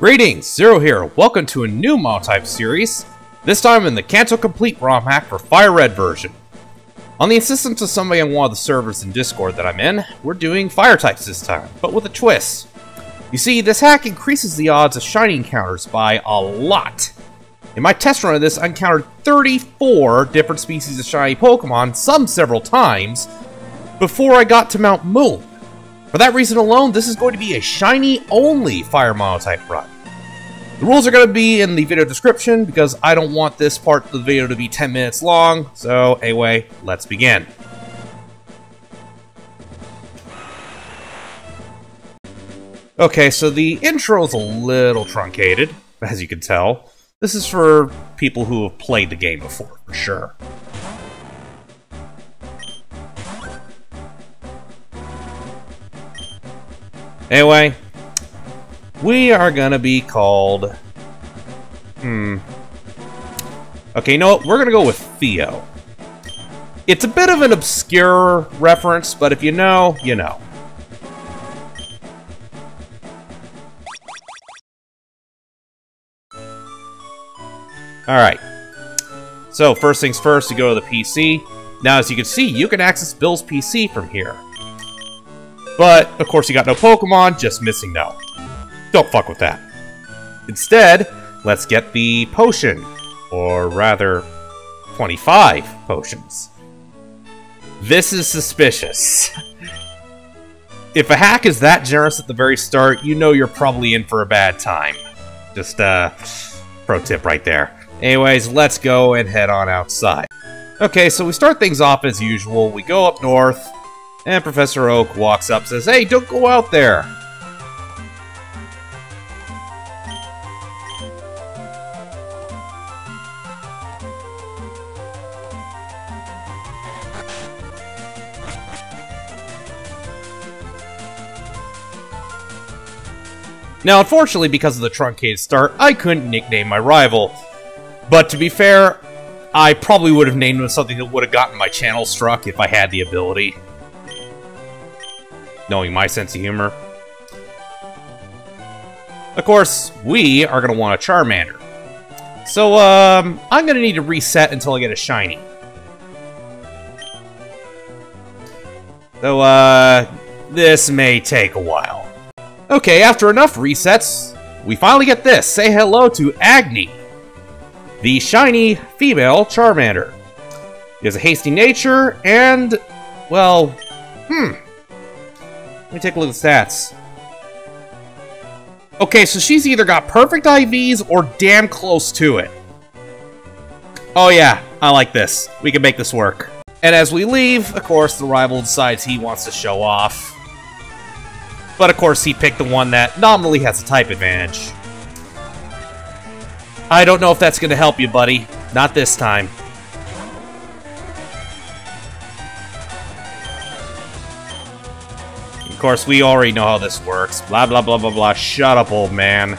Greetings, Zero here. Welcome to a new Monotype series, this time in the Kanto Complete ROM hack for Fire Red version. On the insistence of somebody on one of the servers in Discord that I'm in, we're doing Fire types this time, but with a twist. You see, this hack increases the odds of shiny encounters by a lot. In my test run of this, I encountered 34 different species of shiny Pokemon, some several times, before I got to Mount Moon. For that reason alone, this is going to be a shiny-only Fire Monotype run. The rules are going to be in the video description because I don't want this part of the video to be 10 minutes long. So anyway, let's begin. Okay, so the intro is a little truncated, as you can tell. This is for people who have played the game before, for sure. Anyway, we are gonna be called... Hmm. Okay, you know what? We're gonna go with Theo. It's a bit of an obscure reference, but if you know, you know. Alright. So, first things first, you go to the PC. Now, as you can see, you can access Bill's PC from here. But, of course, you got no Pokemon, just MissingNo. Don't fuck with that. Instead, let's get the potion. Or rather, 25 potions. This is suspicious. if a hack is that generous at the very start, you know you're probably in for a bad time. Just, uh, pro tip right there. Anyways, let's go and head on outside. Okay, so we start things off as usual. We go up north, and Professor Oak walks up says, Hey, don't go out there! Now, unfortunately, because of the truncated start, I couldn't nickname my rival. But to be fair, I probably would have named him something that would have gotten my channel struck if I had the ability knowing my sense of humor. Of course, we are going to want a Charmander. So, um, I'm going to need to reset until I get a Shiny. So, uh, this may take a while. Okay, after enough resets, we finally get this. Say hello to Agni, the shiny female Charmander. He has a hasty nature, and, well, hmm, me take a look at the stats. Okay, so she's either got perfect IVs or damn close to it. Oh yeah, I like this. We can make this work. And as we leave, of course, the rival decides he wants to show off. But of course, he picked the one that nominally has a type advantage. I don't know if that's going to help you, buddy. Not this time. Course, we already know how this works. Blah, blah, blah, blah, blah. Shut up, old man.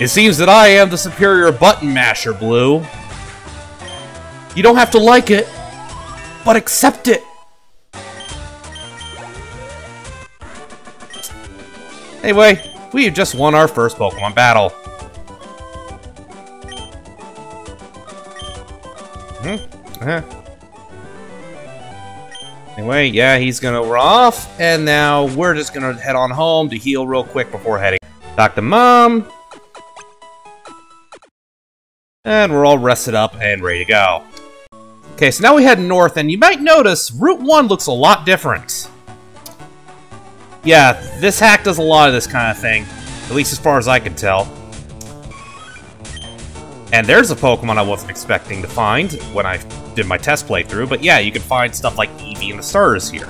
It seems that I am the superior button masher, Blue. You don't have to like it, but accept it. Anyway, we have just won our first Pokemon battle. Hmm. Uh -huh. Anyway, yeah, he's gonna run off, and now we're just gonna head on home to heal real quick before heading. To Mom, and we're all rested up and ready to go. Okay, so now we head north, and you might notice Route 1 looks a lot different. Yeah, this hack does a lot of this kind of thing, at least as far as I can tell. And there's a Pokemon I wasn't expecting to find when I did my test playthrough, but yeah, you can find stuff like Eevee and the starters here.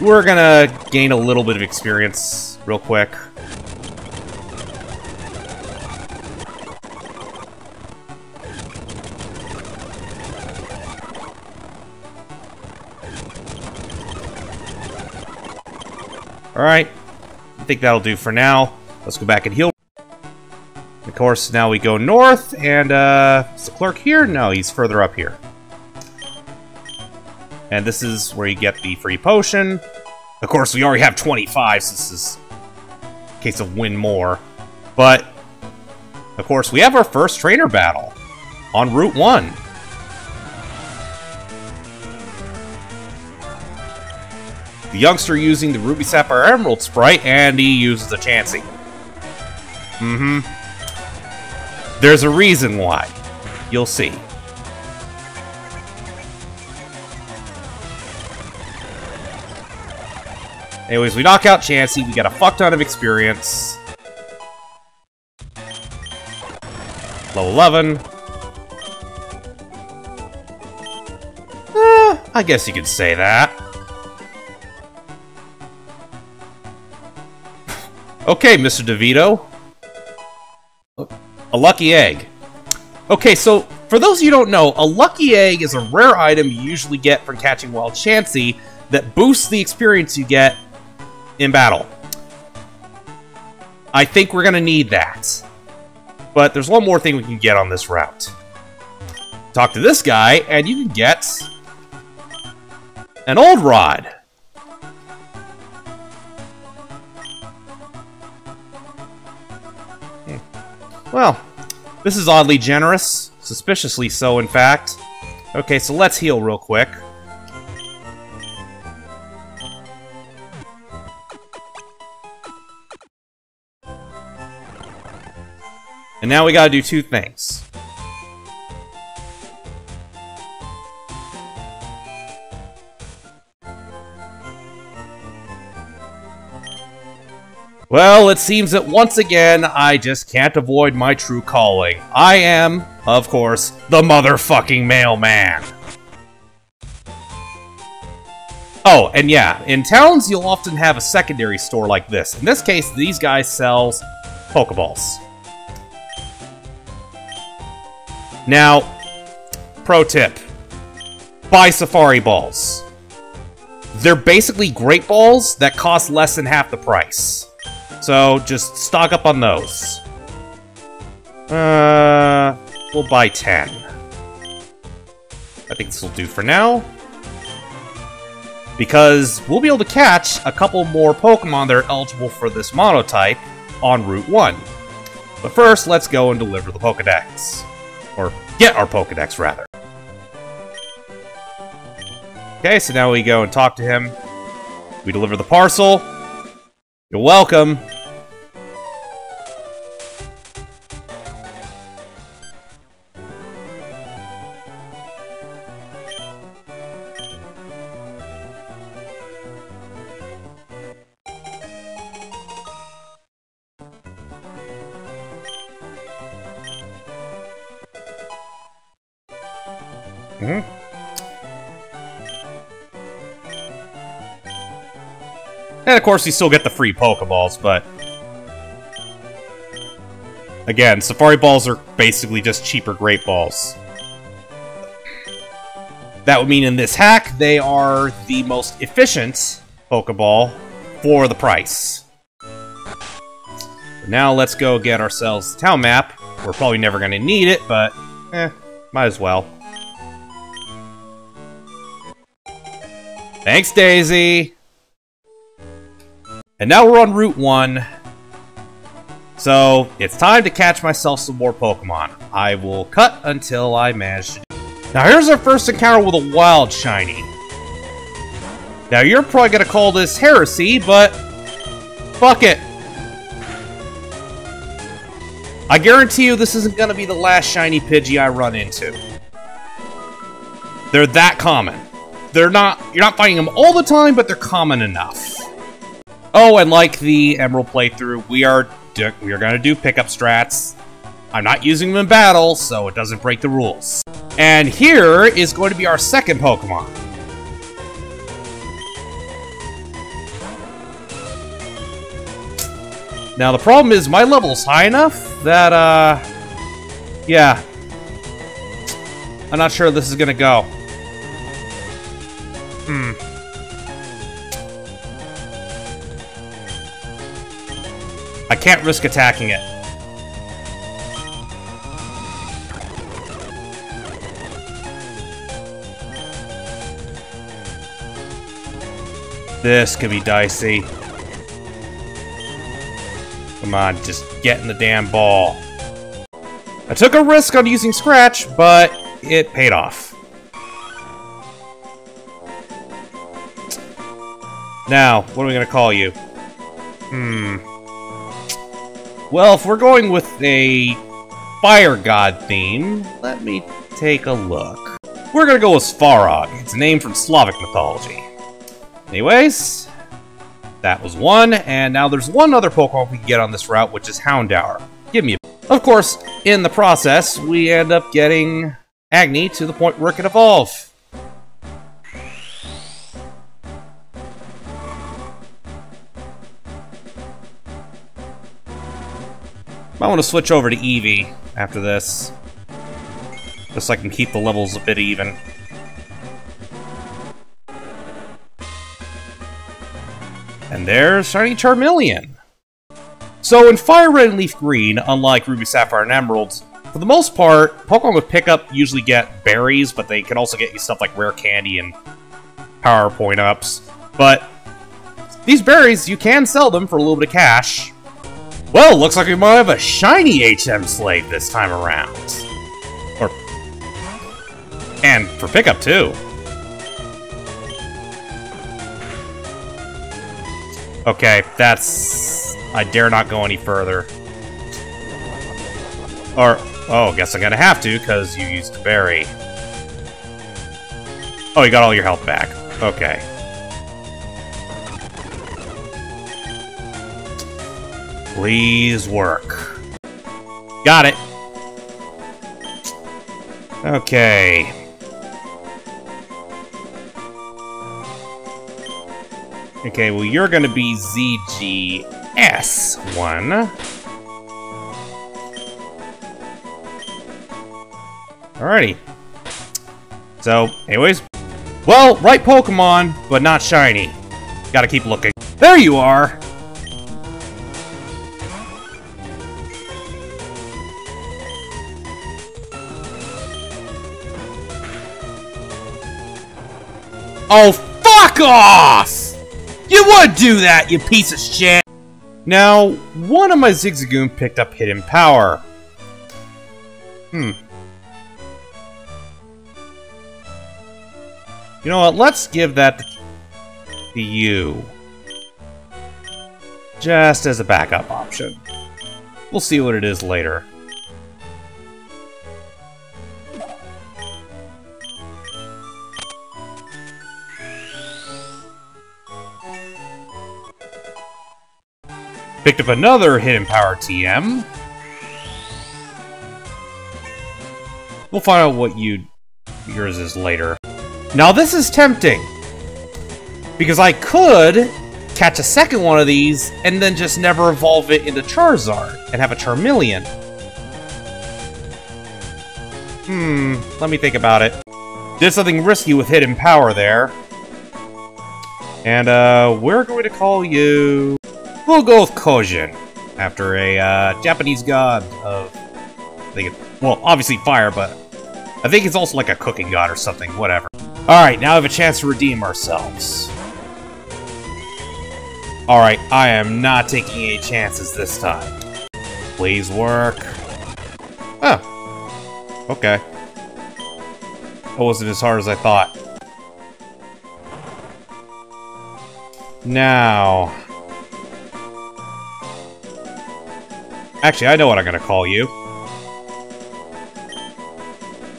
We're gonna gain a little bit of experience real quick. Alright. I think that'll do for now. Let's go back and heal. Of course, now we go north, and, uh, is the clerk here? No, he's further up here. And this is where you get the free potion. Of course, we already have 25, so this is a case of win more. But, of course, we have our first trainer battle on Route 1. The youngster using the Ruby Sapphire Emerald sprite, and he uses a Chansey. Mm-hmm. There's a reason why. You'll see. Anyways, we knock out Chansey, we get a fuck ton of experience. Level 11. Eh, I guess you could say that. Okay, Mr. DeVito. A lucky egg. Okay, so for those of you who don't know, a lucky egg is a rare item you usually get from catching Wild Chansey that boosts the experience you get in battle. I think we're going to need that. But there's one more thing we can get on this route. Talk to this guy, and you can get an old rod. Well, this is oddly generous. Suspiciously so, in fact. Okay, so let's heal real quick. And now we gotta do two things. Well, it seems that once again, I just can't avoid my true calling. I am, of course, the motherfucking mailman. Oh, and yeah, in towns you'll often have a secondary store like this. In this case, these guys sells Pokeballs. Now, pro tip. Buy Safari Balls. They're basically Great Balls that cost less than half the price. So, just stock up on those. Uh, we'll buy 10. I think this will do for now. Because we'll be able to catch a couple more Pokemon that are eligible for this monotype on Route 1. But first, let's go and deliver the Pokedex. Or get our Pokedex, rather. Okay, so now we go and talk to him. We deliver the parcel. You're welcome. And of course, you still get the free Pokeballs, but... Again, Safari Balls are basically just cheaper Great Balls. That would mean in this hack, they are the most efficient Pokeball for the price. Now let's go get ourselves the town map. We're probably never going to need it, but eh, might as well. Thanks, Daisy! And now we're on Route 1. So, it's time to catch myself some more Pokemon. I will cut until I manage to Now here's our first encounter with a Wild Shiny. Now you're probably gonna call this heresy, but... Fuck it. I guarantee you this isn't gonna be the last Shiny Pidgey I run into. They're that common. They're not... You're not finding them all the time, but they're common enough. Oh, and like the Emerald playthrough, we are we are going to do pickup strats. I'm not using them in battle, so it doesn't break the rules. And here is going to be our second Pokemon. Now, the problem is my level's high enough that, uh... Yeah. I'm not sure this is gonna go. Hmm. Can't risk attacking it. This could be dicey. Come on, just get in the damn ball. I took a risk on using Scratch, but it paid off. Now, what are we to call you? Hmm. Well, if we're going with a fire god theme, let me take a look. We're going to go with Svarog. It's a name from Slavic mythology. Anyways, that was one, and now there's one other Pokemon we can get on this route, which is Houndour. Give me a... Of course, in the process, we end up getting Agni to the point where it can evolve. I want to switch over to Eevee after this. Just so I can keep the levels a bit even. And there's Shiny Charmeleon. So in Fire Red and Leaf Green, unlike Ruby, Sapphire, and Emeralds, for the most part, Pokemon with Pickup usually get berries, but they can also get you stuff like Rare Candy and Power Point-Ups. But these berries, you can sell them for a little bit of cash. Well, looks like we might have a shiny HM Slave this time around. Or... And for Pickup, too. Okay, that's... I dare not go any further. Or, oh, guess I'm gonna have to, because you used berry. Oh, you got all your health back. Okay. Please work. Got it. Okay. Okay, well, you're gonna be ZGS1. Alrighty. So, anyways. Well, right Pokemon, but not shiny. Gotta keep looking. There you are! Oh, fuck off! You would do that, you piece of shit! Now, one of my Zigzagoon picked up Hidden Power. Hmm. You know what, let's give that to you. Just as a backup option. We'll see what it is later. Picked up another Hidden Power TM. We'll find out what you yours is later. Now this is tempting. Because I could catch a second one of these and then just never evolve it into Charizard and have a Charmeleon. Hmm, let me think about it. Did something risky with Hidden Power there. And, uh, we're going to call you... We'll go with Kojin, after a uh, Japanese god of, I think it, well, obviously fire, but I think it's also like a cooking god or something, whatever. Alright, now we have a chance to redeem ourselves. Alright, I am not taking any chances this time. Please work. Oh. Okay. That wasn't as hard as I thought. Now... Actually, I know what I'm gonna call you.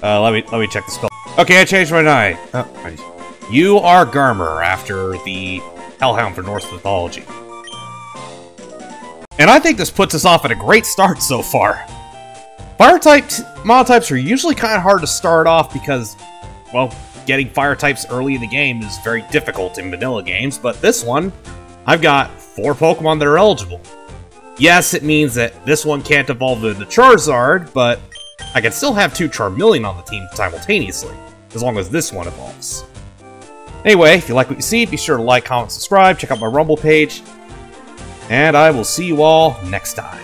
Uh, let me let me check the spell. Okay, I changed my name. Oh, you are Garmr after the Hellhound for Norse mythology. And I think this puts us off at a great start so far. Fire type monotypes are usually kind of hard to start off because, well, getting fire types early in the game is very difficult in vanilla games, but this one, I've got four Pokemon that are eligible. Yes, it means that this one can't evolve into Charizard, but I can still have two Charmeleon on the team simultaneously, as long as this one evolves. Anyway, if you like what you see, be sure to like, comment, subscribe, check out my Rumble page, and I will see you all next time.